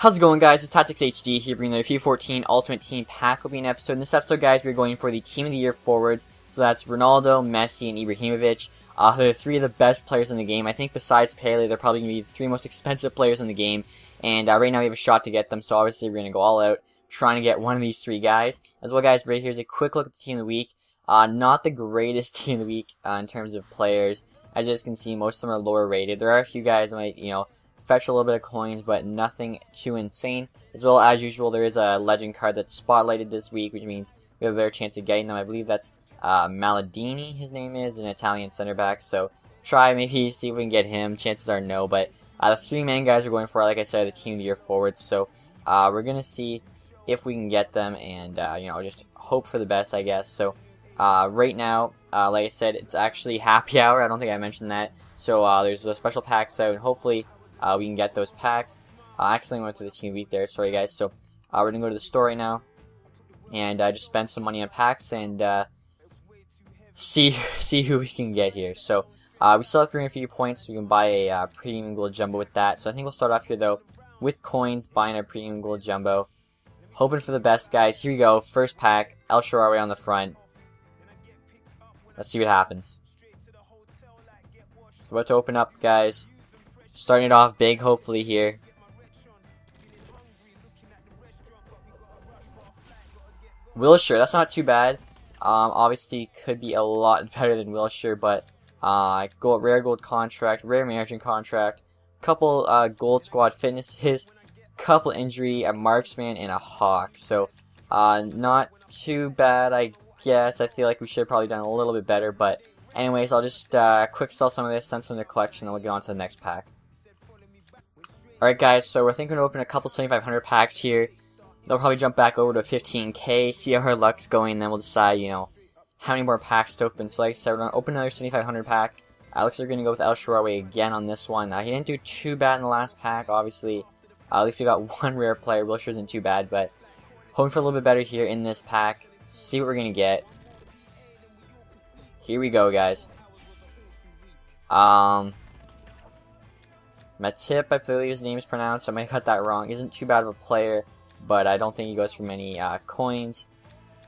How's it going, guys? It's TacTix HD here, bringing the FIFA 14 Ultimate Team Pack will be an episode. In this episode, guys, we're going for the Team of the Year forwards. So that's Ronaldo, Messi, and Ibrahimovic. Uh, they're three of the best players in the game. I think besides Pele, they're probably going to be the three most expensive players in the game. And uh, right now we have a shot to get them, so obviously we're going to go all out trying to get one of these three guys. As well, guys, right here's a quick look at the Team of the Week. Uh, not the greatest Team of the Week uh, in terms of players. As you guys can see, most of them are lower rated. There are a few guys that might, you know, fetch a little bit of coins, but nothing too insane. As well, as usual, there is a legend card that's spotlighted this week, which means we have a better chance of getting them. I believe that's uh, Maldini, his name is, an Italian center back. So try maybe see if we can get him. Chances are no, but uh, the three main guys we're going for, like I said, are the team of the year forwards. So uh, we're gonna see if we can get them, and uh, you know, just hope for the best, I guess. So uh, right now, uh, like I said, it's actually happy hour. I don't think I mentioned that. So uh, there's a special packs out, and hopefully uh, we can get those packs. I accidentally went to the team week there, sorry guys. So uh, we're gonna go to the store right now, and uh, just spend some money on packs and uh, see see who we can get here. So we still have 350 points. We can buy a premium gold jumbo with that. So I think we'll start off here though with coins, buying a premium gold jumbo. Hoping for the best, guys. Here we go. First pack. El Shaarawy on the front. Let's see what happens. So about to open up, guys. Starting it off big, hopefully, here. Wilshere, that's not too bad. Um, obviously, could be a lot better than Wilshere, but uh, gold, rare gold contract, rare margin contract, couple uh, gold squad fitnesses, couple injury, a marksman, and a hawk. So, uh, not too bad, I guess. I feel like we should have probably done a little bit better, but anyways, I'll just uh, quick sell some of this, send some to the collection, and we'll get on to the next pack. Alright guys, so we're thinking to open a couple 7500 packs here. They'll probably jump back over to 15k, see how our luck's going, then we'll decide, you know, how many more packs to open. So like I said, we're going to open another 7500 pack. Like we're going to go with El Shaarawy again on this one. Uh, he didn't do too bad in the last pack, obviously. Uh, at least we got one rare player. Wilshere isn't too bad, but hoping for a little bit better here in this pack. See what we're going to get. Here we go, guys. Um, Matip, I believe his name is pronounced. I might cut that wrong. Isn't too bad of a player, but I don't think he goes for many uh, coins.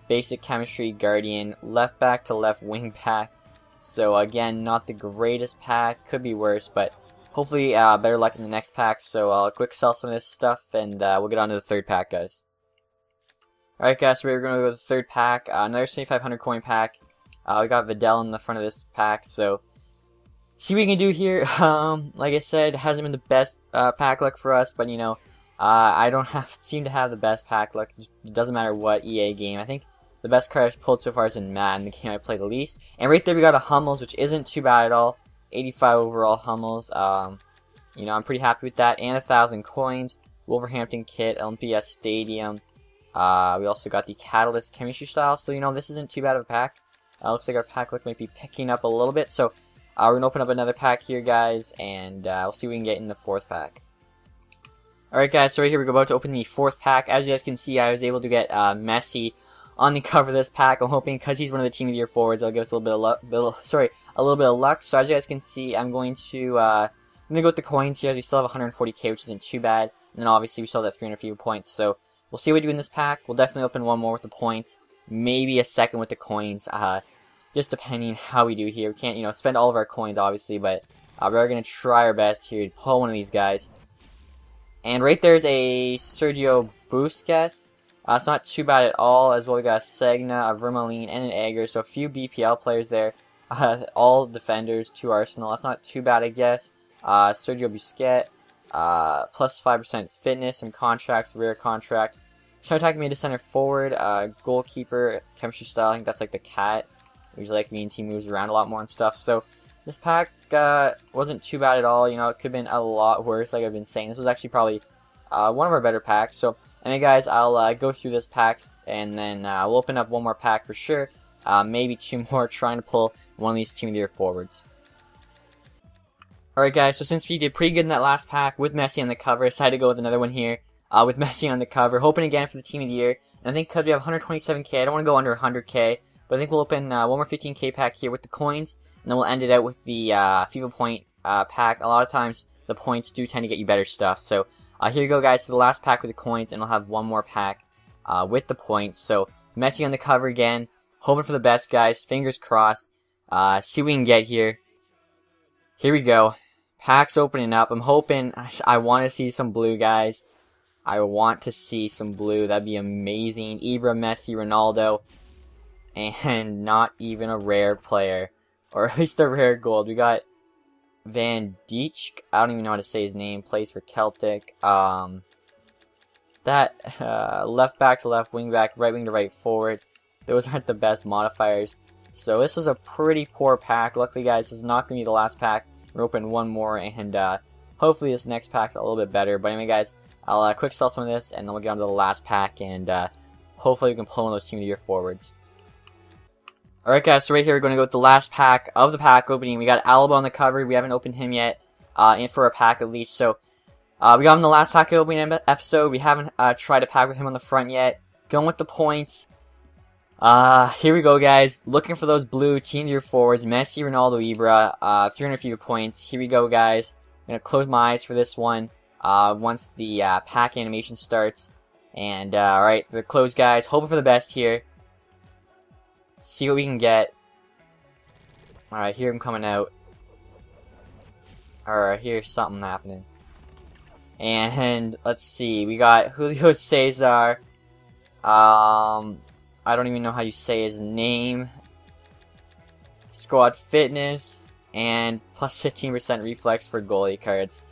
Basic chemistry, Guardian, left back to left wing back. So again, not the greatest pack. Could be worse, but hopefully uh, better luck in the next pack. So I'll quick sell some of this stuff, and uh, we'll get on to the third pack, guys. Alright guys, so we're going to go to the third pack. Uh, another 7500 coin pack. Uh, we got Vidal in the front of this pack, so see what we can do here. Um, like I said, hasn't been the best uh, pack luck for us, but you know, uh, I don't have seem to have the best pack luck. It doesn't matter what EA game. I think the best card I've pulled so far is in Madden, the game I play the least. And right there we got a Hummels, which isn't too bad at all. 85 overall Hummels. Um, you know, I'm pretty happy with that. And a thousand coins. Wolverhampton kit, Olympia Stadium. Uh, we also got the Catalyst chemistry style. So you know, this isn't too bad of a pack. Uh, looks like our pack luck might be picking up a little bit. So uh, we're going to open up another pack here, guys, and uh, we'll see what we can get in the fourth pack. Alright, guys, so right here we're about to open the fourth pack. As you guys can see, I was able to get uh, Messi on the cover of this pack. I'm hoping, because he's one of the Team of the Year forwards, it'll give us a little bit of luck. Sorry, a little bit of luck. So as you guys can see, I'm going to uh, I'm to go with the coins here. We still have 140k, which isn't too bad. And then obviously we still have that 350 points. So we'll see what we do in this pack. We'll definitely open one more with the points. Maybe a second with the coins. Uh, just depending how we do here. We can't, you know, spend all of our coins, obviously, but uh, we're going to try our best here to pull one of these guys. And right there's a Sergio Busquets. Uh, it's not too bad at all. As well, we got a Sagna, a Vermaelen, and an Egger. So a few BPL players there. Uh, all defenders to Arsenal. That's not too bad, I guess. Uh, Sergio Busquets, uh, plus 5% fitness, some contracts, rare contract. Show attacking me to center forward, uh, goalkeeper, chemistry style. I think that's like the cat. Usually like me and team moves around a lot more and stuff. So this pack uh, wasn't too bad at all. You know, it could have been a lot worse, like I've been saying. This was actually probably uh, one of our better packs. So, anyway, guys, I'll uh, go through this packs, and then uh, we'll open up one more pack for sure. Uh, maybe two more, trying to pull one of these Team of the Year forwards. Alright, guys, so since we did pretty good in that last pack with Messi on the cover, I decided to go with another one here. Uh, with Messi on the cover, hoping again for the Team of the Year. And I think because we have 127k, I don't want to go under 100k. But I think we'll open uh, one more 15k pack here with the coins, and then we'll end it out with the uh, FIFA point uh, pack. A lot of times the points do tend to get you better stuff, so Uh, here you go, guys, to the last pack with the coins, and I'll have one more pack uh, with the points. So, Messi on the cover again. Hoping for the best, guys. Fingers crossed. Uh, see what we can get here. Here we go. Packs opening up. I'm hoping, I, I want to see some blue, guys. I want to see some blue. That'd be amazing. Ibra, Messi, Ronaldo. And not even a rare player. Or at least a rare gold. We got Van Dijk. I don't even know how to say his name. Plays for Celtic. Um, that uh, left back to left wing back, right wing to right forward. Those aren't the best modifiers. So this was a pretty poor pack. Luckily, guys, this is not going to be the last pack. We're open one more, and uh, hopefully this next pack's a little bit better. But anyway, guys, I'll uh, quick sell some of this, and then we'll get on to the last pack, and uh, hopefully we can pull one of those Team of the Year forwards. Alright guys, so right here we're going to go with the last pack of the pack opening. We got Alaba on the cover. We haven't opened him yet, uh, in for a pack at least. So, uh, we got him in the last pack opening episode. We haven't uh, tried a pack with him on the front yet. Going with the points. Uh, here we go, guys. Looking for those blue team year forwards. Messi, Ronaldo, Ibra. Uh, 300 fewer points. Here we go, guys. I'm going to close my eyes for this one. Uh, once the uh, pack animation starts. And, uh, alright, the close, guys. Hoping for the best here. See what we can get. Alright, hear him coming out. Alright, here's something happening. And let's see, we got Julio Cesar. Um, I don't even know how you say his name. Squad fitness and plus 15% reflex for goalie cards.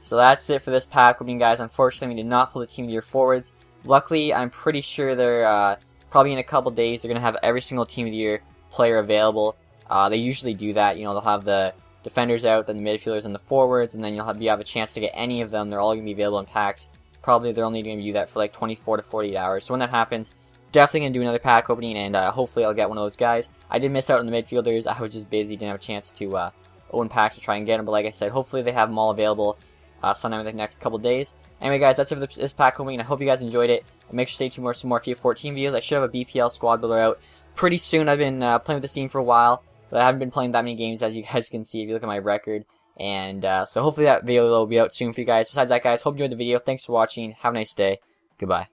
So that's it for this pack opening, guys. Unfortunately, we did not pull the team of year forwards. Luckily, I'm pretty sure they're uh, probably in a couple days they're going to have every single team of the year player available. Uh, they usually do that. You know, they'll have the defenders out, then the midfielders and the forwards, and then you'll have you have a chance to get any of them. They're all going to be available in packs. Probably they're only going to do that for like 24 to 48 hours. So when that happens, definitely going to do another pack opening, and uh, hopefully I'll get one of those guys. I did miss out on the midfielders. I was just busy, didn't have a chance to uh, open packs to try and get them. But like I said, hopefully they have them all available uh, sometime in the next couple days. Anyway, guys, that's it for this pack opening. I hope you guys enjoyed it. Make sure to stay tuned for some more FIFA 14 videos. I should have a BPL squad builder out pretty soon. I've been uh, playing with this team for a while, but I haven't been playing that many games, as you guys can see if you look at my record. And uh, so hopefully that video will be out soon for you guys. Besides that, guys, hope you enjoyed the video. Thanks for watching. Have a nice day. Goodbye.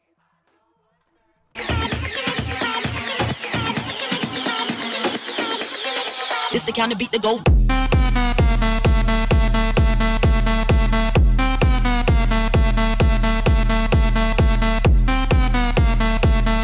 It's the kind of beat that go.